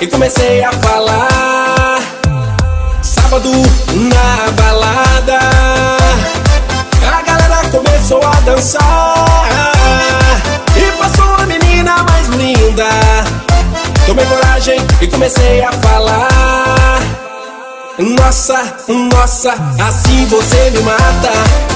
E comecei a falar. Sábado na balada, a galera começou a dançar e passou a menina mais linda. Tomei coragem e comecei a falar. Nossa, nossa, assim você me mata.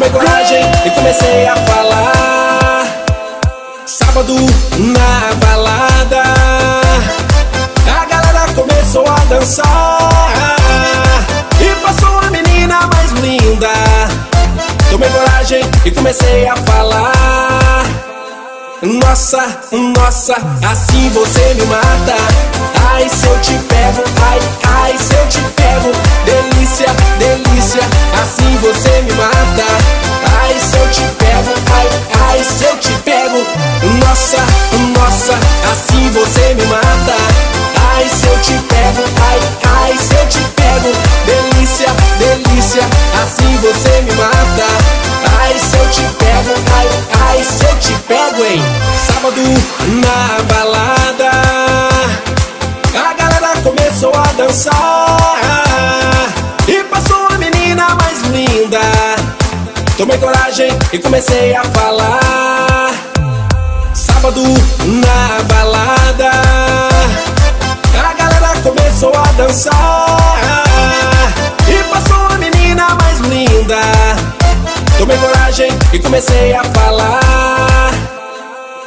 Tomei coragem e comecei a falar. Sábado na balada, a galera começou a dançar. E passou a menina mais linda. Tomei coragem e comecei a falar. Nossa, nossa, assim você me mata. Ai, se eu te pego, ai, ai, se eu dançar e passou a menina mais linda. Tomei coragem e comecei a falar. Sábado na balada, a galera começou a dançar e passou a menina mais linda. Tomei coragem e comecei a falar.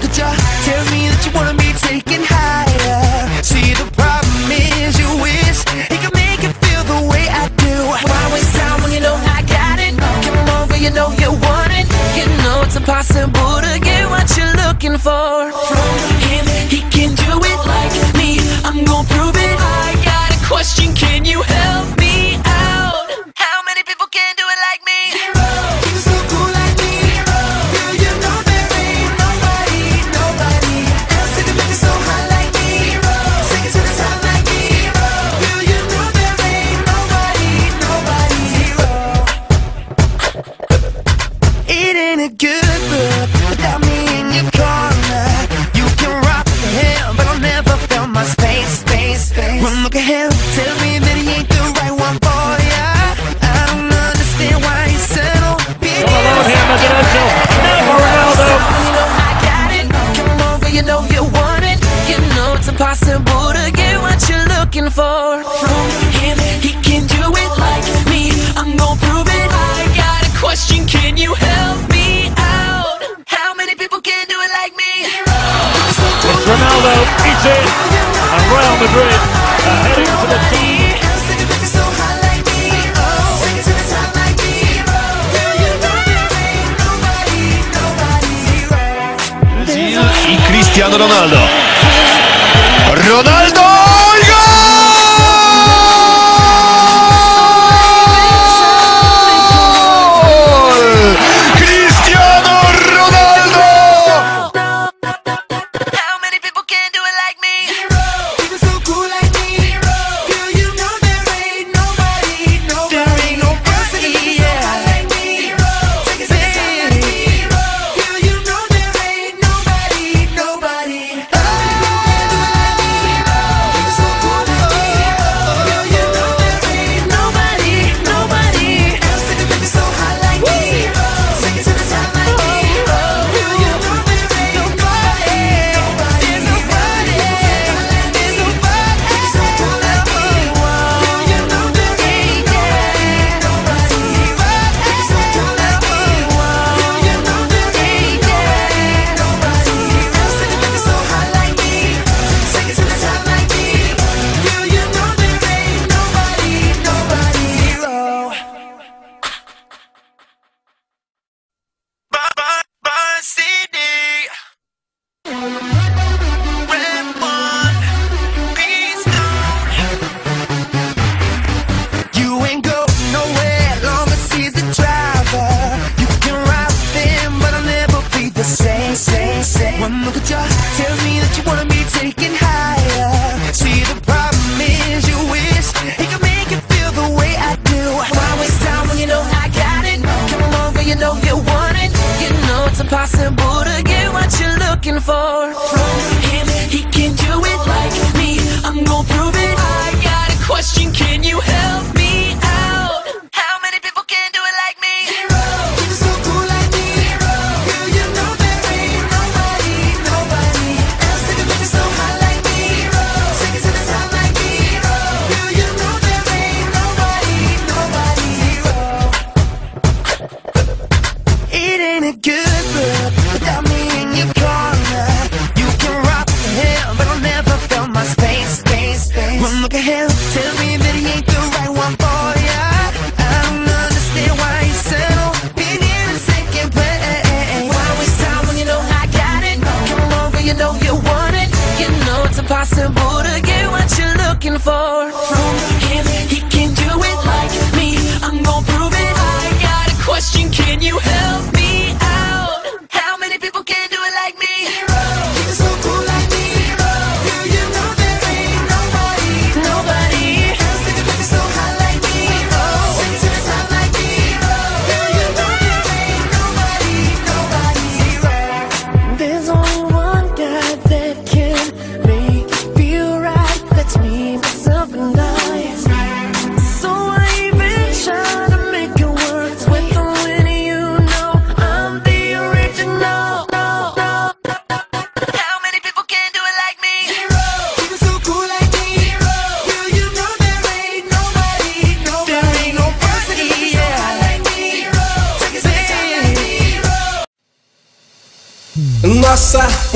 look at ya. Madrid. And Real Madrid are heading for the team. Y Cristiano Ronaldo. Ronaldo. 我的家。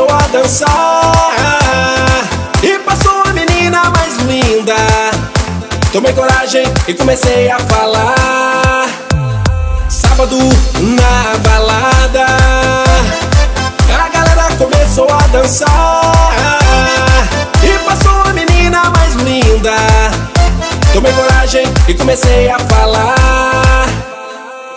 começou a dançar. E passou a menina mais linda. Tomei coragem e comecei a falar. Sábado na balada. A galera começou a dançar. E passou a menina mais linda. Tomei coragem e comecei a falar.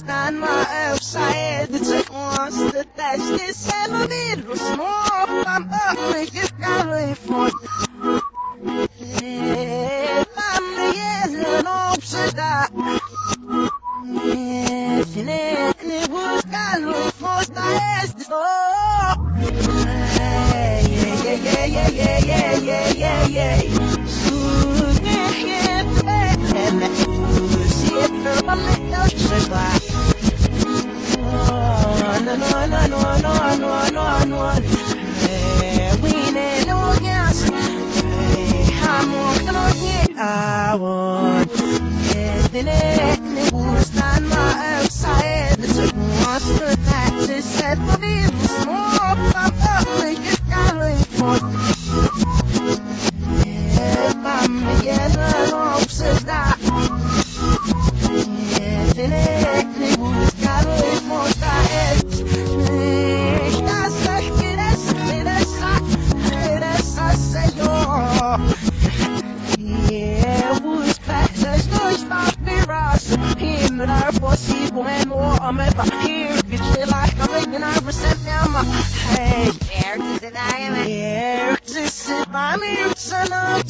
stand my a monster tek this. det. more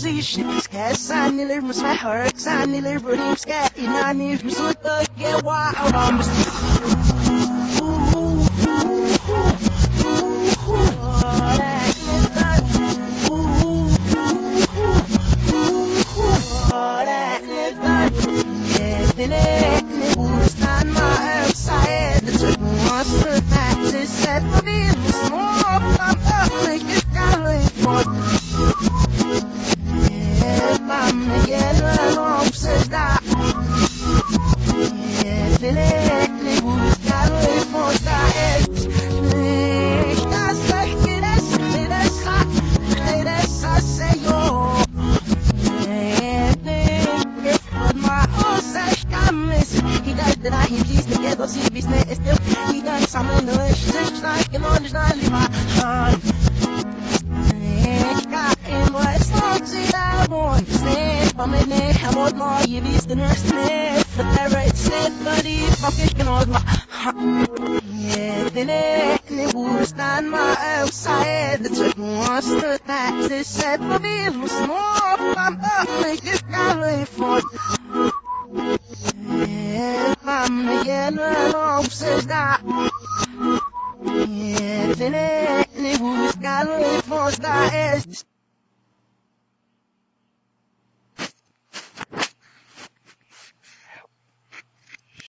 zişiniz kes saniler musahar saniler burim ska inanif musuta gewa avamız Yeah. and my old side took one step back. They said, please, we're small. I'm up, make this guy for Yeah, I'm yelling, I'm says that. Yeah, then it was guy for that.